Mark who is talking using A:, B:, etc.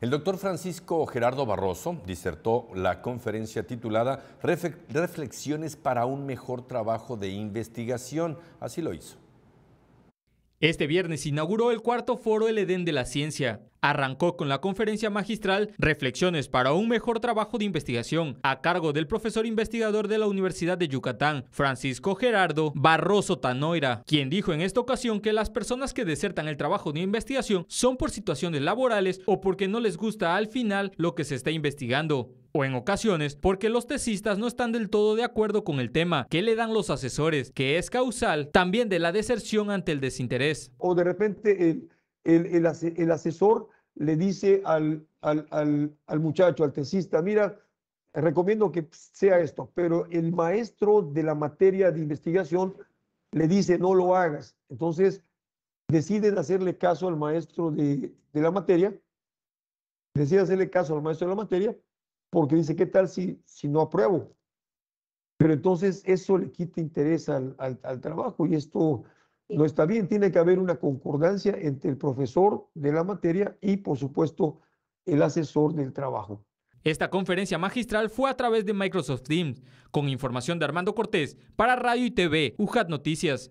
A: El doctor Francisco Gerardo Barroso disertó la conferencia titulada Reflexiones para un mejor trabajo de investigación. Así lo hizo.
B: Este viernes inauguró el cuarto foro El Edén de la Ciencia. Arrancó con la conferencia magistral Reflexiones para un mejor trabajo de investigación a cargo del profesor investigador de la Universidad de Yucatán, Francisco Gerardo Barroso Tanoira, quien dijo en esta ocasión que las personas que desertan el trabajo de investigación son por situaciones laborales o porque no les gusta al final lo que se está investigando o en ocasiones porque los tesistas no están del todo de acuerdo con el tema que le dan los asesores, que es causal también de la deserción ante el desinterés.
C: O de repente el, el, el, asesor le dice al, al, al, muchacho, al tesista, mira, recomiendo que sea esto, pero el maestro de la materia de investigación le dice, no lo hagas. Entonces, deciden hacerle caso al maestro de, de la materia, deciden hacerle caso al maestro de la materia, porque dice, ¿qué tal si, si no apruebo? Pero entonces eso le quita interés al, al, trabajo y esto no está bien. Tiene que haber una concordancia entre el profesor de la materia y, por supuesto, el asesor del trabajo.
B: Esta conferencia magistral fue a través de Microsoft Teams, con información de Armando Cortés para Radio y TV, UJAT Noticias.